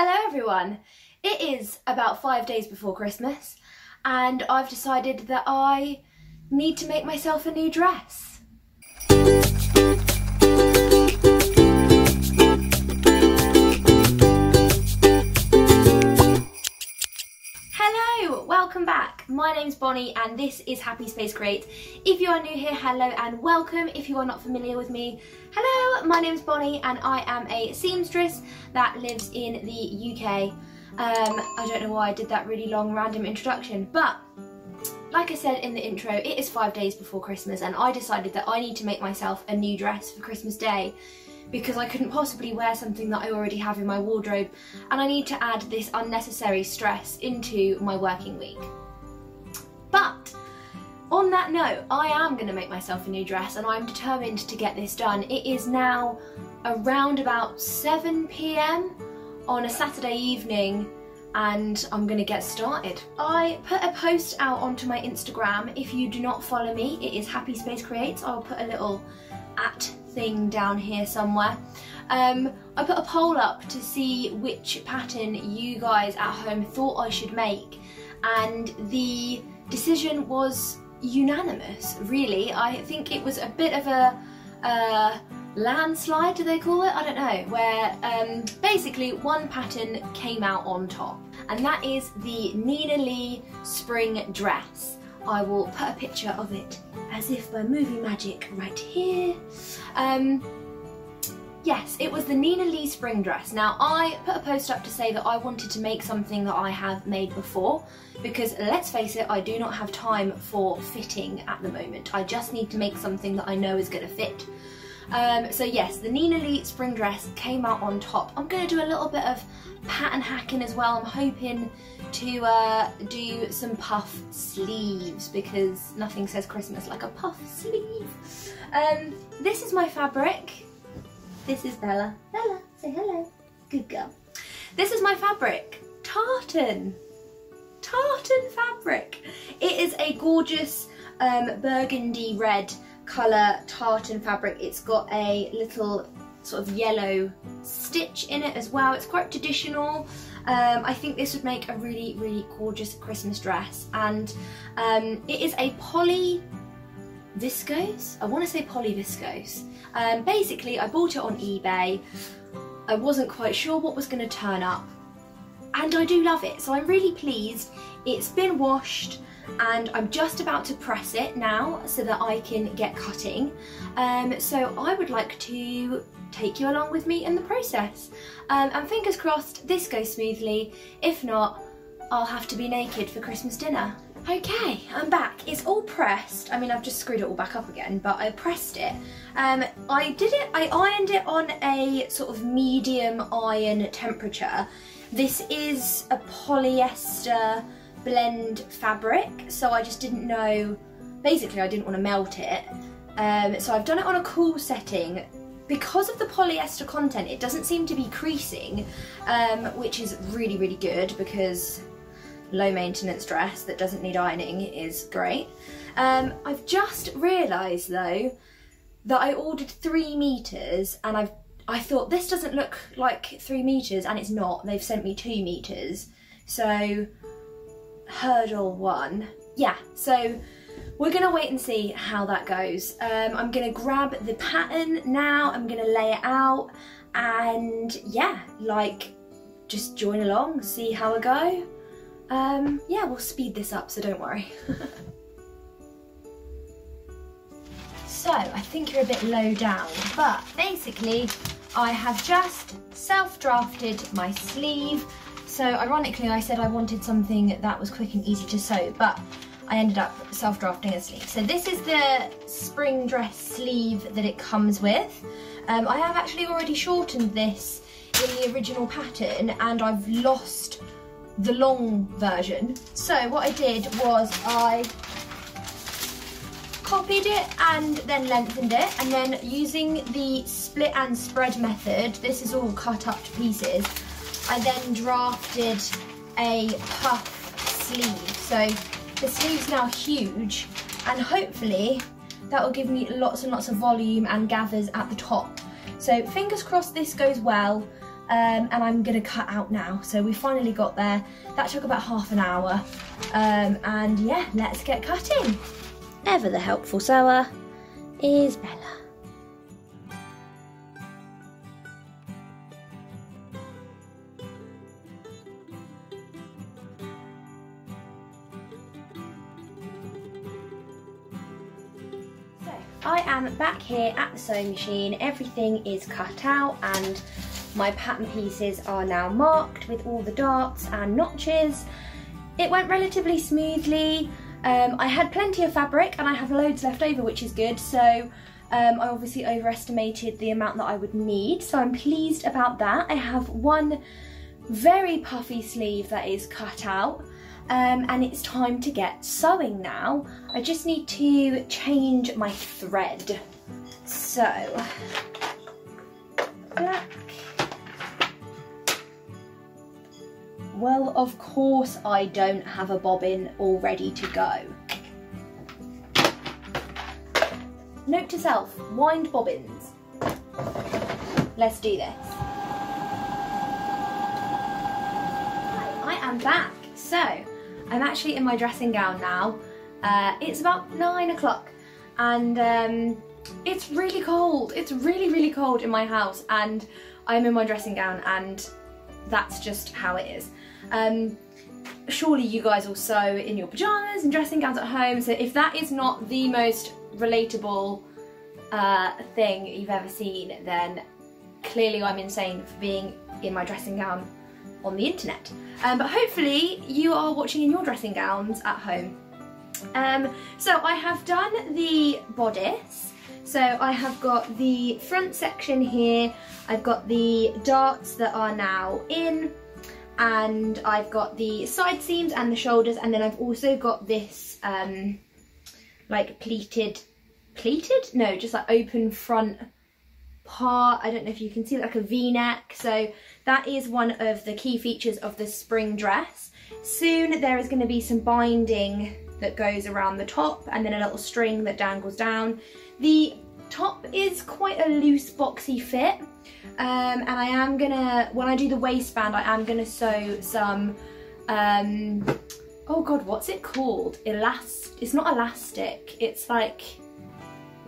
Hello everyone! It is about five days before Christmas and I've decided that I need to make myself a new dress. Hello, welcome back. My name's Bonnie and this is Happy Space Create. If you are new here, hello and welcome. If you are not familiar with me, hello, my name's Bonnie and I am a seamstress that lives in the UK. Um, I don't know why I did that really long random introduction, but like I said in the intro, it is five days before Christmas and I decided that I need to make myself a new dress for Christmas Day because I couldn't possibly wear something that I already have in my wardrobe and I need to add this unnecessary stress into my working week. On that note, I am going to make myself a new dress and I'm determined to get this done. It is now around about 7pm on a Saturday evening and I'm gonna get started. I put a post out onto my Instagram. If you do not follow me, it is Happy Space Creates. I'll put a little at thing down here somewhere. Um, I put a poll up to see which pattern you guys at home thought I should make and the decision was unanimous really. I think it was a bit of a uh, landslide do they call it? I don't know where um, basically one pattern came out on top and that is the Nina Lee spring dress. I will put a picture of it as if by movie magic right here. Um, yes, it was the Nina Lee spring dress. Now I put a post up to say that I wanted to make something that I have made before because let's face it, I do not have time for fitting at the moment. I just need to make something that I know is going to fit. Um, so yes, the Nina Lee spring dress came out on top. I'm going to do a little bit of pattern hacking as well. I'm hoping to uh, do some puff sleeves because nothing says Christmas like a puff sleeve. Um, this is my fabric. This is Bella. Bella, say hello. Good girl. This is my fabric. Tartan. Tartan fabric. It is a gorgeous um, burgundy red colour tartan fabric. It's got a little sort of yellow stitch in it as well. It's quite traditional. Um, I think this would make a really, really gorgeous Christmas dress. And um, it is a poly viscose. I want to say poly viscose. Um, basically, I bought it on eBay. I wasn't quite sure what was going to turn up. And I do love it. So I'm really pleased. It's been washed and I'm just about to press it now so that I can get cutting. Um, so I would like to take you along with me in the process. Um, and fingers crossed this goes smoothly. If not, I'll have to be naked for Christmas dinner. Okay, I'm back. It's all pressed. I mean, I've just screwed it all back up again, but I pressed it. Um, I did it, I ironed it on a sort of medium iron temperature. This is a polyester blend fabric, so I just didn't know, basically I didn't want to melt it. Um, so I've done it on a cool setting. Because of the polyester content, it doesn't seem to be creasing, um, which is really, really good because low maintenance dress that doesn't need ironing is great. Um, I've just realised though that I ordered three meters and I've I thought this doesn't look like three meters and it's not. They've sent me two meters. So hurdle one. Yeah, so we're gonna wait and see how that goes. Um, I'm gonna grab the pattern now, I'm gonna lay it out, and yeah, like, just join along, see how I go. Um, yeah, we'll speed this up, so don't worry. so, I think you're a bit low down, but basically, I have just self-drafted my sleeve so ironically I said I wanted something that was quick and easy to sew, but I ended up self-drafting a sleeve. So this is the spring dress sleeve that it comes with. Um, I have actually already shortened this in the original pattern and I've lost the long version. So what I did was I copied it and then lengthened it and then using the split and spread method, this is all cut up to pieces, I then drafted a puff sleeve. So the sleeve's now huge and hopefully that will give me lots and lots of volume and gathers at the top. So fingers crossed this goes well. Um, and I'm gonna cut out now. So we finally got there. That took about half an hour. Um, and yeah, let's get cutting. Ever the helpful sewer is Bella. So, I am back here at the sewing machine. Everything is cut out and my pattern pieces are now marked with all the darts and notches. It went relatively smoothly. Um, I had plenty of fabric and I have loads left over, which is good. So um, I obviously overestimated the amount that I would need. So I'm pleased about that. I have one very puffy sleeve that is cut out. Um, and it's time to get sewing now. I just need to change my thread. So, Well, of course I don't have a bobbin all ready to go. Note to self, wind bobbins. Let's do this. I am back. So, I'm actually in my dressing gown now. Uh, it's about nine o'clock and um, it's really cold. It's really, really cold in my house and I'm in my dressing gown and that's just how it is. Um, surely you guys sew in your pyjamas and dressing gowns at home, so if that is not the most relatable uh, thing you've ever seen, then clearly I'm insane for being in my dressing gown on the internet. Um, but hopefully you are watching in your dressing gowns at home. Um, so I have done the bodice. So I have got the front section here, I've got the darts that are now in, and I've got the side seams and the shoulders and then I've also got this um, like pleated, pleated? No, just like open front part. I don't know if you can see like a v-neck. So that is one of the key features of the spring dress. Soon there is going to be some binding that goes around the top and then a little string that dangles down. The top is quite a loose boxy fit um, and I am gonna, when I do the waistband, I am gonna sew some, um, oh god, what's it called? Elast, it's not elastic, it's like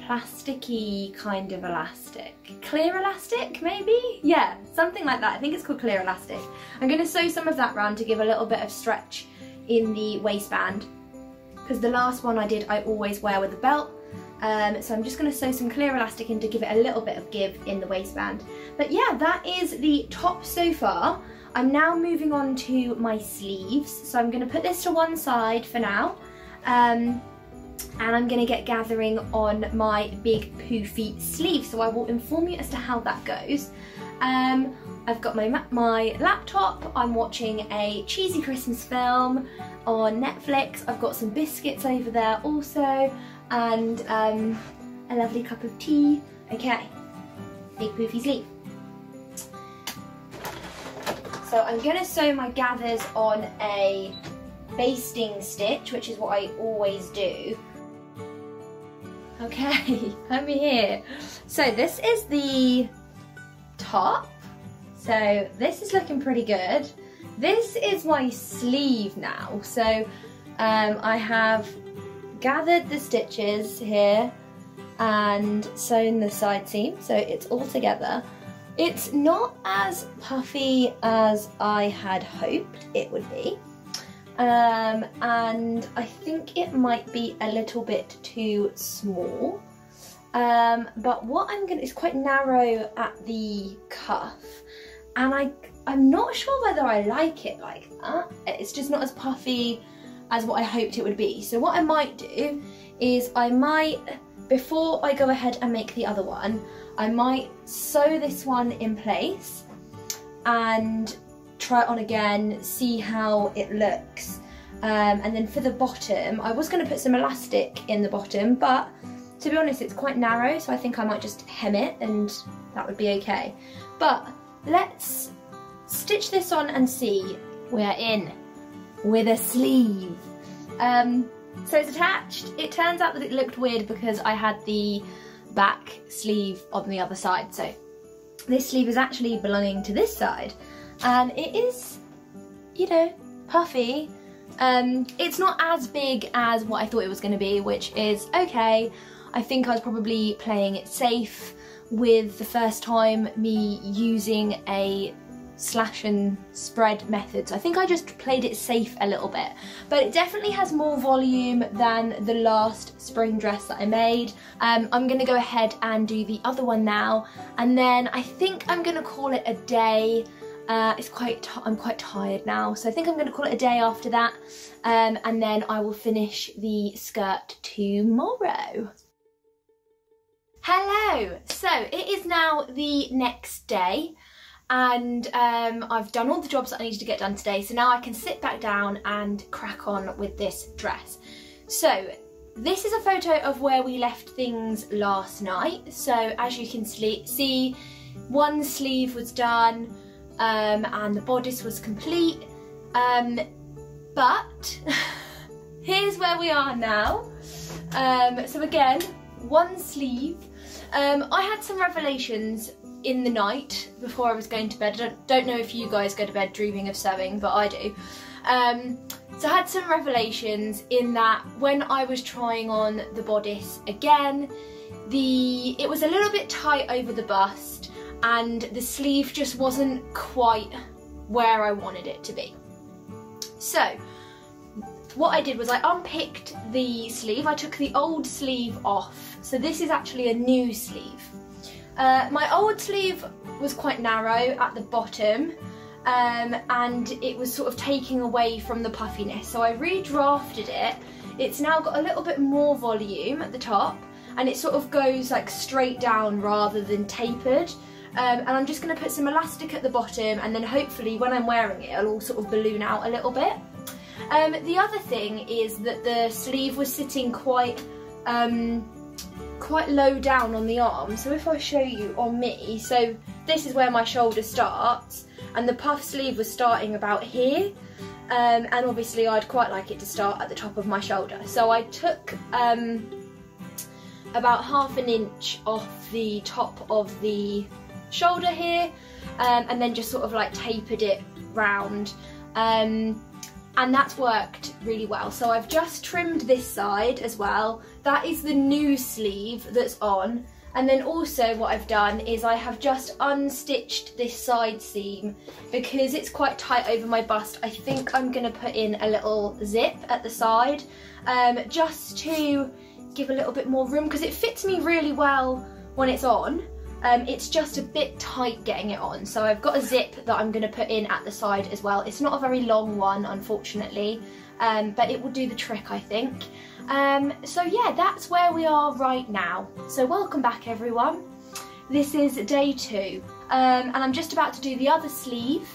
plasticky kind of elastic. Clear elastic, maybe? Yeah, something like that. I think it's called clear elastic. I'm gonna sew some of that round to give a little bit of stretch in the waistband because the last one I did I always wear with a belt um, so I'm just going to sew some clear elastic in to give it a little bit of give in the waistband. But yeah, that is the top so far. I'm now moving on to my sleeves. So I'm going to put this to one side for now. Um, and I'm going to get gathering on my big poofy sleeve. So I will inform you as to how that goes. Um, I've got my, my laptop, I'm watching a cheesy Christmas film on Netflix. I've got some biscuits over there also and um, a lovely cup of tea. Okay, big poofy sleeve. So I'm to sew my gathers on a basting stitch, which is what I always do. Okay, over here. So this is the top. So this is looking pretty good. This is my sleeve now. So um, I have gathered the stitches here and sewn the side seam so it's all together. It's not as puffy as I had hoped it would be um, and I think it might be a little bit too small um, but what I'm gonna, it's quite narrow at the cuff and I, I'm not sure whether I like it like that. It's just not as puffy as what I hoped it would be. So what I might do is I might, before I go ahead and make the other one, I might sew this one in place and try it on again, see how it looks. Um, and then for the bottom, I was going to put some elastic in the bottom, but to be honest, it's quite narrow, so I think I might just hem it and that would be okay. But let's stitch this on and see. We're in with a sleeve. Um, so it's attached. It turns out that it looked weird because I had the back sleeve on the other side. So this sleeve is actually belonging to this side and it is, you know, puffy. Um, it's not as big as what I thought it was going to be, which is okay. I think I was probably playing it safe with the first time me using a slash and spread methods. I think I just played it safe a little bit, but it definitely has more volume than the last spring dress that I made. Um, I'm gonna go ahead and do the other one now, and then I think I'm gonna call it a day. Uh, it's quite, I'm quite tired now, so I think I'm gonna call it a day after that, um, and then I will finish the skirt tomorrow. Hello, so it is now the next day and um, I've done all the jobs that I needed to get done today so now I can sit back down and crack on with this dress. So this is a photo of where we left things last night so as you can see one sleeve was done um, and the bodice was complete um, but here's where we are now. Um, so again one sleeve. Um, I had some revelations in the night before I was going to bed. I don't, know if you guys go to bed dreaming of sewing, but I do. Um, so I had some revelations in that when I was trying on the bodice again, the it was a little bit tight over the bust and the sleeve just wasn't quite where I wanted it to be. So what I did was I unpicked the sleeve, I took the old sleeve off. So this is actually a new sleeve. Uh, my old sleeve was quite narrow at the bottom um, and it was sort of taking away from the puffiness. So I redrafted it. It's now got a little bit more volume at the top and it sort of goes like straight down rather than tapered. Um, and I'm just going to put some elastic at the bottom and then hopefully when I'm wearing it it'll all sort of balloon out a little bit. Um, the other thing is that the sleeve was sitting quite um, quite low down on the arm. So if I show you on me, so this is where my shoulder starts and the puff sleeve was starting about here. Um, and obviously I'd quite like it to start at the top of my shoulder. So I took um, about half an inch off the top of the shoulder here um, and then just sort of like tapered it round. Um, and that's worked really well. So I've just trimmed this side as well. That is the new sleeve that's on. And then also what I've done is I have just unstitched this side seam because it's quite tight over my bust. I think I'm gonna put in a little zip at the side um, just to give a little bit more room because it fits me really well when it's on. Um, it's just a bit tight getting it on. So I've got a zip that I'm going to put in at the side as well. It's not a very long one, unfortunately, um, but it will do the trick, I think. Um, so yeah, that's where we are right now. So welcome back, everyone. This is day two, um, and I'm just about to do the other sleeve.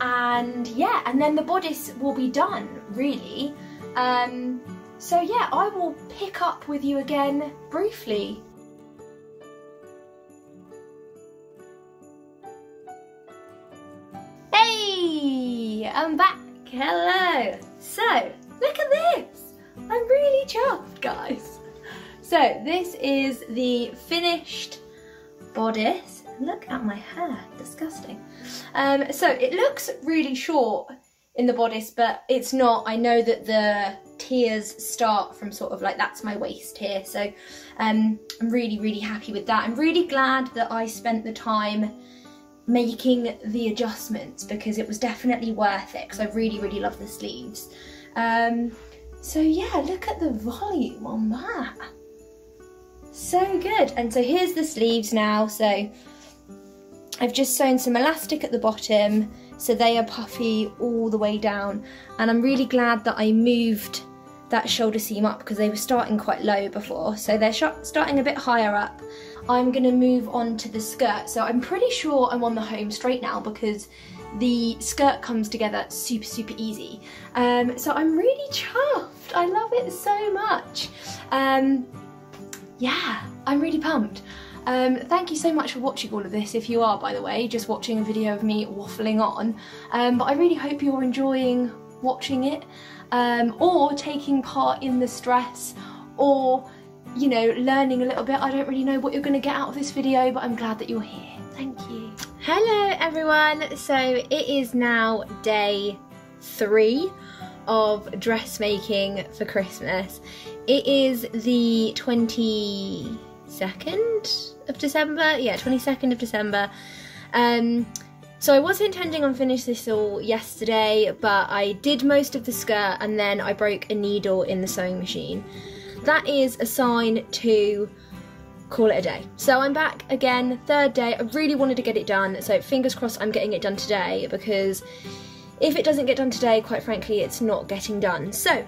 And yeah, and then the bodice will be done, really. Um, so yeah, I will pick up with you again briefly I'm back. Hello. So, look at this. I'm really chuffed, guys. So, this is the finished bodice. Look at my hair, disgusting. Um, so, it looks really short in the bodice, but it's not. I know that the tiers start from sort of like that's my waist here. So, um, I'm really, really happy with that. I'm really glad that I spent the time making the adjustments because it was definitely worth it because I really, really love the sleeves. Um, so yeah, look at the volume on that. So good. And so here's the sleeves now. So I've just sewn some elastic at the bottom so they are puffy all the way down. And I'm really glad that I moved that shoulder seam up because they were starting quite low before. So they're starting a bit higher up I'm gonna move on to the skirt. So I'm pretty sure I'm on the home straight now because the skirt comes together super, super easy. Um, so I'm really chuffed. I love it so much. Um, yeah, I'm really pumped. Um, thank you so much for watching all of this, if you are, by the way, just watching a video of me waffling on. Um, but I really hope you're enjoying watching it um, or taking part in the stress or you know, learning a little bit. I don't really know what you're going to get out of this video, but I'm glad that you're here. Thank you. Hello everyone. So it is now day three of dressmaking for Christmas. It is the 22nd of December. Yeah, 22nd of December. Um, so I was intending on finish this all yesterday, but I did most of the skirt and then I broke a needle in the sewing machine. That is a sign to call it a day. So I'm back again, third day. I really wanted to get it done, so fingers crossed I'm getting it done today because if it doesn't get done today, quite frankly, it's not getting done. So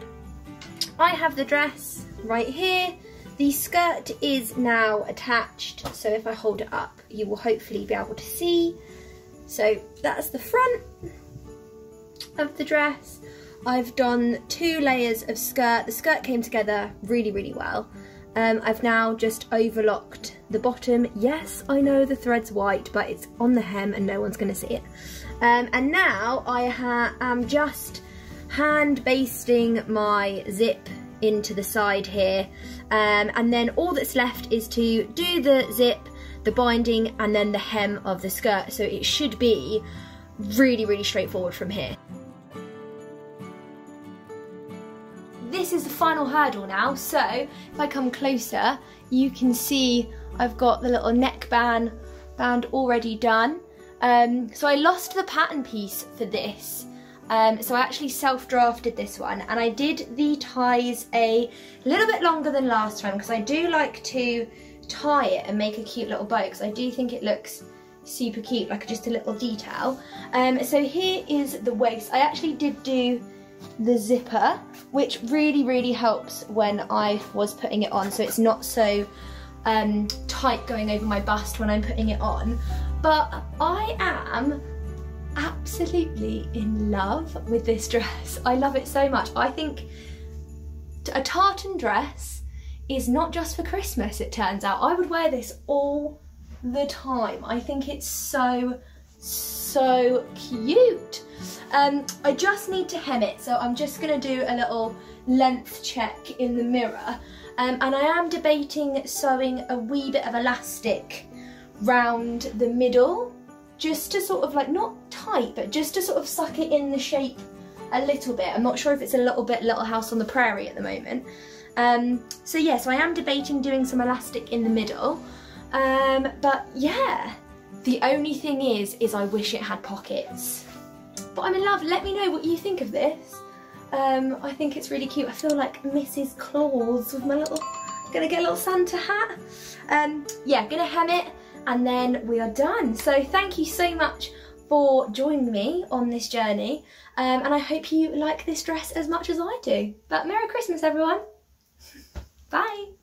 I have the dress right here. The skirt is now attached, so if I hold it up, you will hopefully be able to see. So that's the front of the dress. I've done two layers of skirt. The skirt came together really, really well. Um, I've now just overlocked the bottom. Yes, I know the thread's white, but it's on the hem and no one's going to see it. Um, and now I am just hand basting my zip into the side here. Um, and then all that's left is to do the zip, the binding, and then the hem of the skirt. So it should be really, really straightforward from here. this is the final hurdle now. So if I come closer, you can see I've got the little neckband band band already done. Um, so I lost the pattern piece for this. Um, so I actually self-drafted this one and I did the ties a little bit longer than last time because I do like to tie it and make a cute little bow because I do think it looks super cute, like just a little detail. Um, so here is the waist. I actually did do the zipper, which really, really helps when I was putting it on. So it's not so um, tight going over my bust when I'm putting it on. But I am absolutely in love with this dress. I love it so much. I think a tartan dress is not just for Christmas, it turns out. I would wear this all the time. I think it's so, so cute. Um, I just need to hem it, so I'm just to do a little length check in the mirror. Um, and I am debating sewing a wee bit of elastic round the middle, just to sort of like, not tight, but just to sort of suck it in the shape a little bit. I'm not sure if it's a little bit Little House on the Prairie at the moment. Um, so yeah, so I am debating doing some elastic in the middle. Um, but yeah, the only thing is, is I wish it had pockets. But I'm in love. Let me know what you think of this. Um, I think it's really cute. I feel like Mrs. Claus with my little, gonna get a little Santa hat. Um, yeah, gonna hem it and then we are done. So thank you so much for joining me on this journey. Um, and I hope you like this dress as much as I do. But Merry Christmas, everyone. Bye.